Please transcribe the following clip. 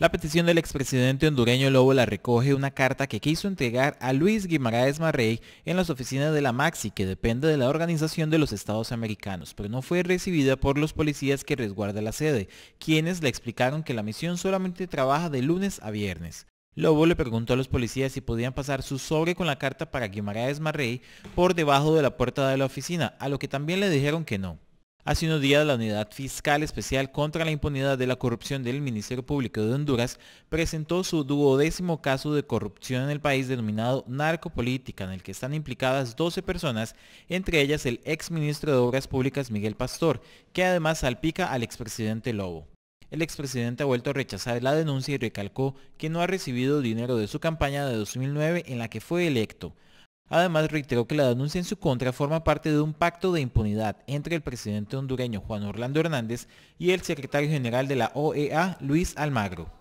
La petición del expresidente hondureño Lobo la recoge una carta que quiso entregar a Luis Guimaraes Marrey en las oficinas de la Maxi, que depende de la Organización de los Estados Americanos, pero no fue recibida por los policías que resguarda la sede, quienes le explicaron que la misión solamente trabaja de lunes a viernes. Lobo le preguntó a los policías si podían pasar su sobre con la carta para Guimaraes Marrey por debajo de la puerta de la oficina, a lo que también le dijeron que no. Hace unos días la Unidad Fiscal Especial contra la Impunidad de la Corrupción del Ministerio Público de Honduras presentó su duodécimo caso de corrupción en el país denominado narcopolítica, en el que están implicadas 12 personas, entre ellas el exministro de Obras Públicas Miguel Pastor, que además salpica al expresidente Lobo. El expresidente ha vuelto a rechazar la denuncia y recalcó que no ha recibido dinero de su campaña de 2009 en la que fue electo. Además, reiteró que la denuncia en su contra forma parte de un pacto de impunidad entre el presidente hondureño Juan Orlando Hernández y el secretario general de la OEA, Luis Almagro.